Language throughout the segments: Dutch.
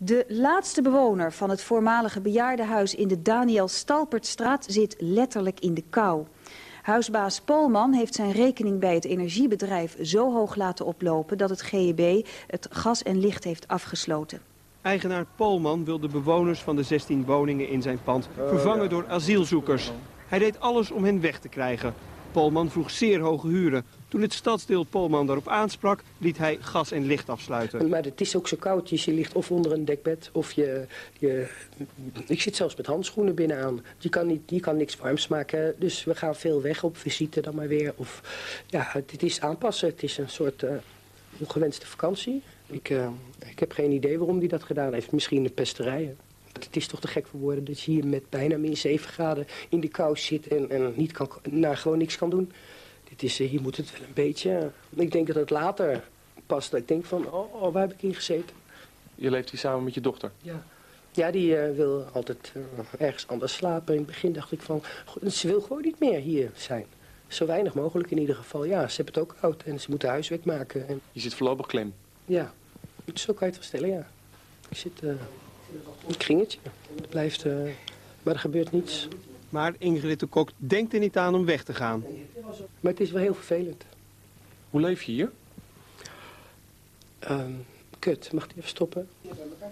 De laatste bewoner van het voormalige bejaardenhuis in de Daniel Stalpertstraat zit letterlijk in de kou. Huisbaas Polman heeft zijn rekening bij het energiebedrijf zo hoog laten oplopen dat het GEB het gas en licht heeft afgesloten. Eigenaar Polman wil de bewoners van de 16 woningen in zijn pand vervangen door asielzoekers. Hij deed alles om hen weg te krijgen. Polman vroeg zeer hoge huren. Toen het stadsdeel Polman daarop aansprak, liet hij gas en licht afsluiten. Maar het is ook zo koud. Je ligt of onder een dekbed of je, je... Ik zit zelfs met handschoenen binnenaan. Je kan, niet, je kan niks warms maken. Dus we gaan veel weg op visite dan maar weer. Of, ja, het is aanpassen. Het is een soort ongewenste vakantie. Ik, uh, ik heb geen idee waarom hij dat gedaan heeft. Misschien de pesterijen. Het is toch te gek voor woorden dat je hier met bijna min 7 graden in de kou zit en, en niet kan, nou, gewoon niks kan doen. Dit is, hier moet het wel een beetje... Ik denk dat het later past. Dat ik denk van, oh, oh, waar heb ik in gezeten? Je leeft hier samen met je dochter? Ja. Ja, die uh, wil altijd uh, ergens anders slapen. In het begin dacht ik van, ze wil gewoon niet meer hier zijn. Zo weinig mogelijk in ieder geval. Ja, ze hebben het ook koud en ze moeten huiswerk maken. En... Je zit voorlopig klem? Ja, zo kan je het wel stellen, ja. Ik zit uh, een kringetje. Het blijft, maar er gebeurt niets. Maar Ingrid de Kok denkt er niet aan om weg te gaan. Maar het is wel heel vervelend. Hoe leef je hier? Um, kut, mag die even stoppen?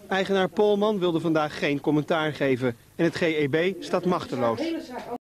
Eigenaar Polman wilde vandaag geen commentaar geven. En het GEB staat machteloos.